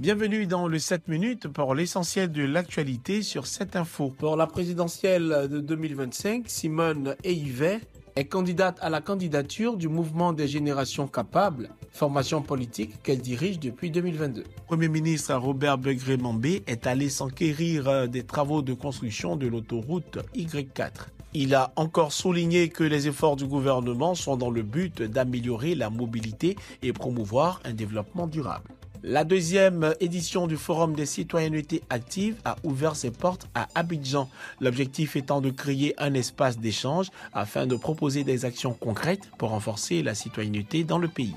Bienvenue dans le 7 minutes pour l'essentiel de l'actualité sur cette info. Pour la présidentielle de 2025, Simone Eivet est candidate à la candidature du mouvement des générations capables, formation politique qu'elle dirige depuis 2022. Premier ministre Robert Begré-Mambé est allé s'enquérir des travaux de construction de l'autoroute Y4. Il a encore souligné que les efforts du gouvernement sont dans le but d'améliorer la mobilité et promouvoir un développement durable. La deuxième édition du Forum des citoyennetés actives a ouvert ses portes à Abidjan, l'objectif étant de créer un espace d'échange afin de proposer des actions concrètes pour renforcer la citoyenneté dans le pays.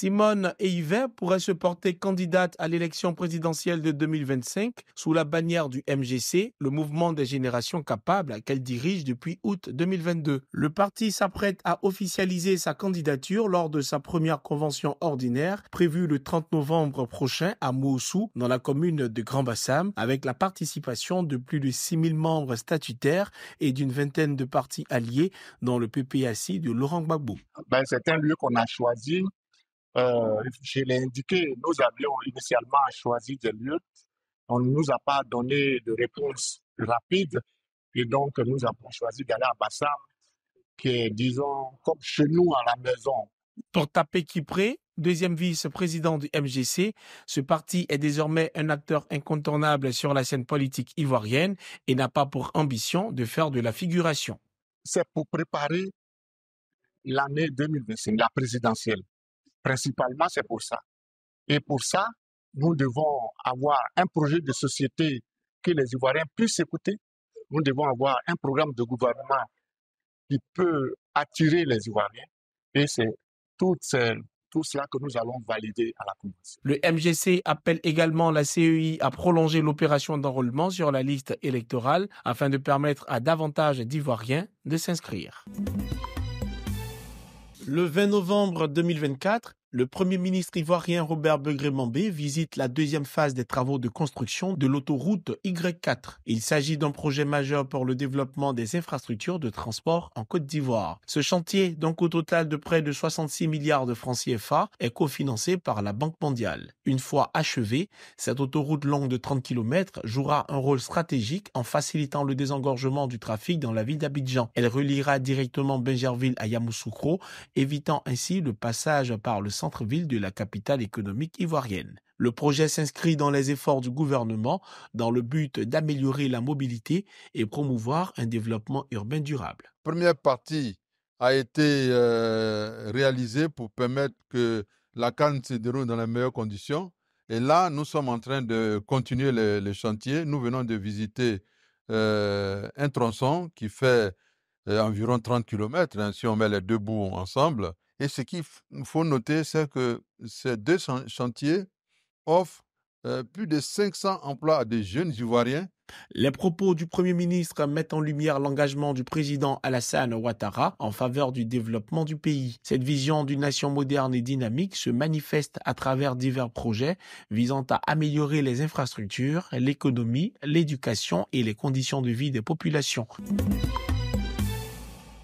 Simone Eivet pourrait se porter candidate à l'élection présidentielle de 2025 sous la bannière du MGC, le mouvement des générations capables qu'elle dirige depuis août 2022. Le parti s'apprête à officialiser sa candidature lors de sa première convention ordinaire prévue le 30 novembre prochain à Moussou, dans la commune de Grand Bassam, avec la participation de plus de 6000 membres statutaires et d'une vingtaine de partis alliés, dont le PPACI de Laurent Gbagbo. Ben, c'est un lieu qu'on a choisi euh, je l'ai indiqué, nous avions initialement choisi des lieux. On ne nous a pas donné de réponse rapide et donc nous avons choisi d'aller à Bassam, qui est, disons, comme chez nous à la maison. Pour Tapé Kipré, deuxième vice-président du MGC, ce parti est désormais un acteur incontournable sur la scène politique ivoirienne et n'a pas pour ambition de faire de la figuration. C'est pour préparer l'année 2025, la présidentielle. Principalement, c'est pour ça. Et pour ça, nous devons avoir un projet de société que les Ivoiriens puissent écouter. Nous devons avoir un programme de gouvernement qui peut attirer les Ivoiriens. Et c'est tout, cela que nous allons valider à la Convention. Le MGC appelle également la CEI à prolonger l'opération d'enrôlement sur la liste électorale afin de permettre à davantage d'Ivoiriens de s'inscrire. Le 20 novembre 2024, le Premier ministre ivoirien Robert Begré-Mambé visite la deuxième phase des travaux de construction de l'autoroute Y4. Il s'agit d'un projet majeur pour le développement des infrastructures de transport en Côte d'Ivoire. Ce chantier, donc au total de près de 66 milliards de francs CFA, est cofinancé par la Banque mondiale. Une fois achevée, cette autoroute longue de 30 km jouera un rôle stratégique en facilitant le désengorgement du trafic dans la ville d'Abidjan. Elle reliera directement Benjerville à Yamoussoukro, évitant ainsi le passage par le centre-ville de la capitale économique ivoirienne. Le projet s'inscrit dans les efforts du gouvernement dans le but d'améliorer la mobilité et promouvoir un développement urbain durable. Première partie a été euh, réalisée pour permettre que la canne se déroule dans les meilleures conditions. Et là, nous sommes en train de continuer le, chantier. Nous venons de visiter euh, un tronçon qui fait euh, environ 30 km, hein, si on met les deux bouts ensemble. Et ce qu'il faut noter, c'est que ces deux chantiers offrent plus de 500 emplois à des jeunes Ivoiriens. Les propos du Premier ministre mettent en lumière l'engagement du président Alassane Ouattara en faveur du développement du pays. Cette vision d'une nation moderne et dynamique se manifeste à travers divers projets visant à améliorer les infrastructures, l'économie, l'éducation et les conditions de vie des populations.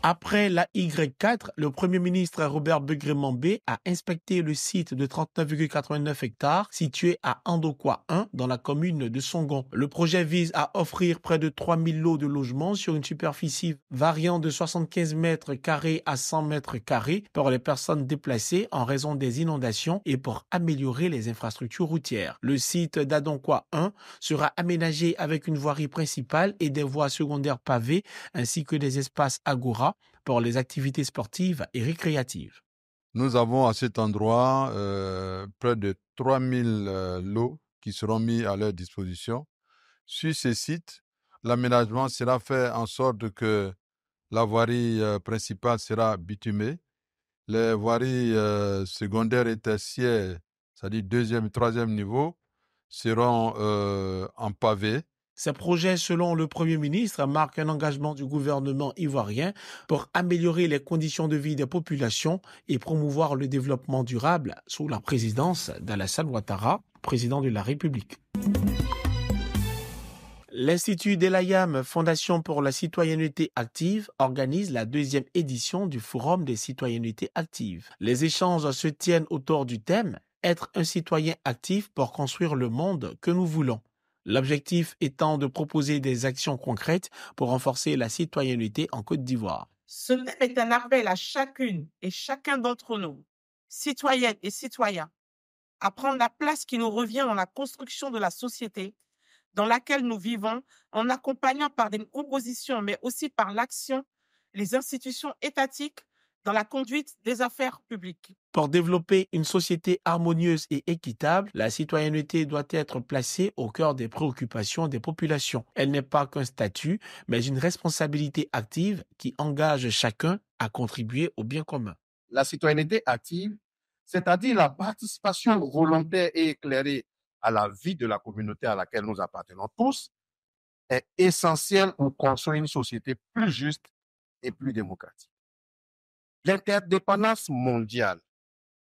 Après la Y4, le Premier ministre Robert Begré-Mambé a inspecté le site de 39,89 hectares situé à Andokwa 1 dans la commune de Songon. Le projet vise à offrir près de 3000 lots de logements sur une superficie variant de 75 mètres carrés à 100 mètres carrés pour les personnes déplacées en raison des inondations et pour améliorer les infrastructures routières. Le site d'Adonkwa 1 sera aménagé avec une voirie principale et des voies secondaires pavées ainsi que des espaces agora pour les activités sportives et récréatives. Nous avons à cet endroit euh, près de 3000 euh, lots qui seront mis à leur disposition. Sur ces sites, l'aménagement sera fait en sorte que la voirie euh, principale sera bitumée, les voiries secondaires et tertiaires, c'est-à-dire deuxième et troisième niveau, seront en pavé ces projets, selon le Premier ministre, marquent un engagement du gouvernement ivoirien pour améliorer les conditions de vie des populations et promouvoir le développement durable sous la présidence d'Alassane Ouattara, président de la République. L'Institut d'Elayam, Fondation pour la citoyenneté active, organise la deuxième édition du Forum des citoyennetés actives. Les échanges se tiennent autour du thème être un citoyen actif pour construire le monde que nous voulons. L'objectif étant de proposer des actions concrètes pour renforcer la citoyenneté en Côte d'Ivoire. Ce même est un appel à chacune et chacun d'entre nous, citoyennes et citoyens, à prendre la place qui nous revient dans la construction de la société dans laquelle nous vivons, en accompagnant par des propositions, mais aussi par l'action, les institutions étatiques dans la conduite des affaires publiques. Pour développer une société harmonieuse et équitable, la citoyenneté doit être placée au cœur des préoccupations des populations. Elle n'est pas qu'un statut, mais une responsabilité active qui engage chacun à contribuer au bien commun. La citoyenneté active, c'est-à-dire la participation volontaire et éclairée à la vie de la communauté à laquelle nous appartenons tous, est essentielle pour construire une société plus juste et plus démocratique. L'interdépendance mondiale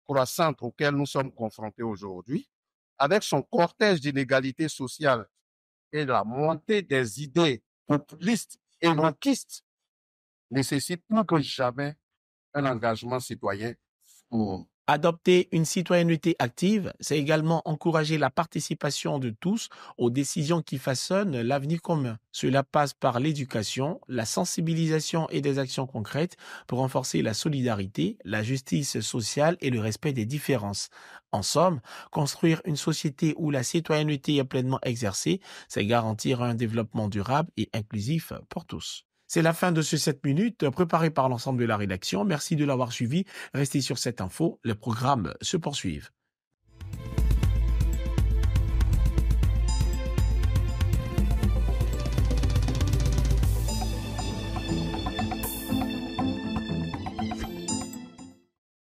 croissante auquel nous sommes confrontés aujourd'hui, avec son cortège d'inégalités sociales et la montée des idées populistes et wokistes, nécessite plus que jamais un engagement citoyen pour Adopter une citoyenneté active, c'est également encourager la participation de tous aux décisions qui façonnent l'avenir commun. Cela passe par l'éducation, la sensibilisation et des actions concrètes pour renforcer la solidarité, la justice sociale et le respect des différences. En somme, construire une société où la citoyenneté est pleinement exercée, c'est garantir un développement durable et inclusif pour tous. C'est la fin de ce 7 minutes préparé par l'ensemble de la rédaction. Merci de l'avoir suivi. Restez sur cette info. Les programmes se poursuivent.